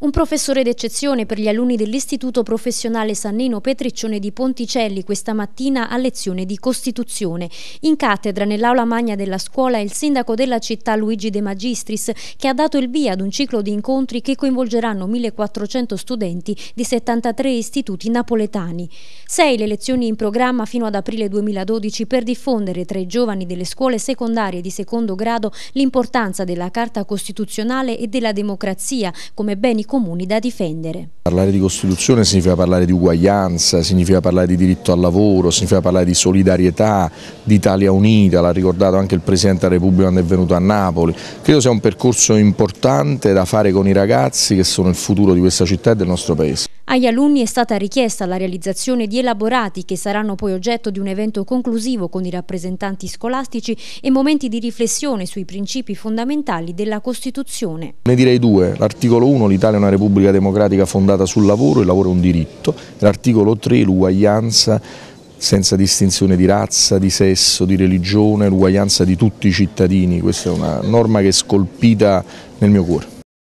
Un professore d'eccezione per gli alunni dell'Istituto Professionale Sannino Petriccione di Ponticelli questa mattina a lezione di Costituzione. In cattedra nell'aula magna della scuola il sindaco della città Luigi De Magistris che ha dato il via ad un ciclo di incontri che coinvolgeranno 1400 studenti di 73 istituti napoletani. Sei le lezioni in programma fino ad aprile 2012 per diffondere tra i giovani delle scuole secondarie di secondo grado l'importanza della Carta Costituzionale e della democrazia come beni comuni da difendere. Parlare di Costituzione significa parlare di uguaglianza, significa parlare di diritto al lavoro, significa parlare di solidarietà, di Italia Unita, l'ha ricordato anche il Presidente della Repubblica quando è venuto a Napoli. Credo sia un percorso importante da fare con i ragazzi che sono il futuro di questa città e del nostro Paese. Agli alunni è stata richiesta la realizzazione di elaborati che saranno poi oggetto di un evento conclusivo con i rappresentanti scolastici e momenti di riflessione sui principi fondamentali della Costituzione. Ne direi due, l'articolo 1 l'Italia è una repubblica democratica fondata sul lavoro, il lavoro è un diritto, l'articolo 3 l'uguaglianza senza distinzione di razza, di sesso, di religione, l'uguaglianza di tutti i cittadini, questa è una norma che è scolpita nel mio cuore.